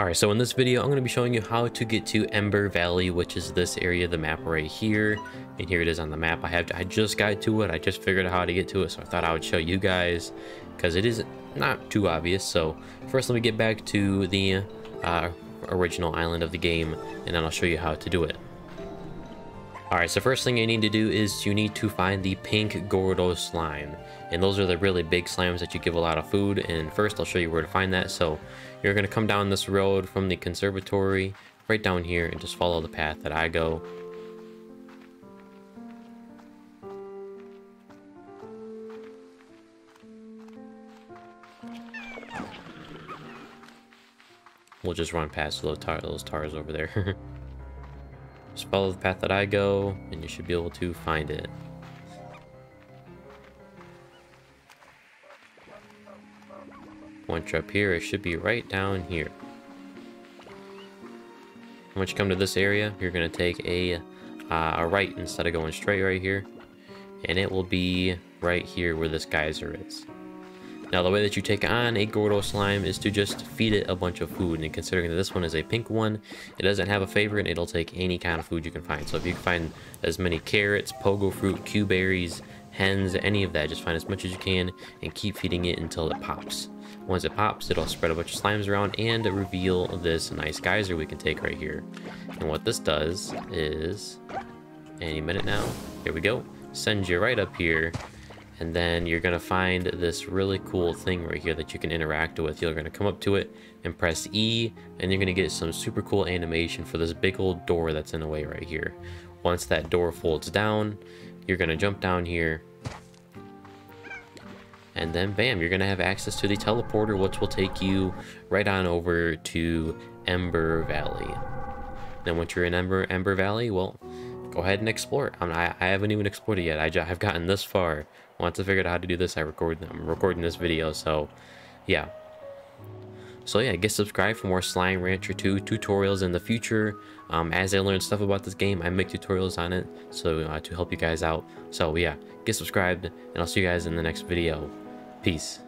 Alright, so in this video, I'm going to be showing you how to get to Ember Valley, which is this area of the map right here. And here it is on the map. I have I just got to it. I just figured out how to get to it, so I thought I would show you guys because it is not too obvious. So first, let me get back to the uh, original island of the game, and then I'll show you how to do it. Alright, so first thing you need to do is you need to find the pink Gordo slime. And those are the really big slimes that you give a lot of food. And first I'll show you where to find that. So you're going to come down this road from the conservatory right down here and just follow the path that I go. We'll just run past those, Tarr those Tarrs over there. Just follow the path that I go, and you should be able to find it. Once you're up here, it should be right down here. Once you come to this area, you're going to take a, uh, a right instead of going straight right here. And it will be right here where this geyser is. Now the way that you take on a Gordo slime is to just feed it a bunch of food and considering that this one is a pink one, it doesn't have a favorite, it'll take any kind of food you can find. So if you can find as many carrots, pogo fruit, cuberries, hens, any of that, just find as much as you can and keep feeding it until it pops. Once it pops, it'll spread a bunch of slimes around and reveal this nice geyser we can take right here. And what this does is, any minute now, here we go, sends you right up here and then you're going to find this really cool thing right here that you can interact with. You're going to come up to it and press E, and you're going to get some super cool animation for this big old door that's in the way right here. Once that door folds down, you're going to jump down here, and then bam, you're going to have access to the teleporter, which will take you right on over to Ember Valley. Then once you're in Ember, Ember Valley, well, go ahead and explore. I, mean, I, I haven't even explored it yet. I, have gotten this far. Once I figured out how to do this, I record, I'm recording this video, so yeah. So yeah, get subscribed for more Slime Rancher 2 tutorials in the future. Um, as I learn stuff about this game, I make tutorials on it so uh, to help you guys out. So yeah, get subscribed, and I'll see you guys in the next video. Peace.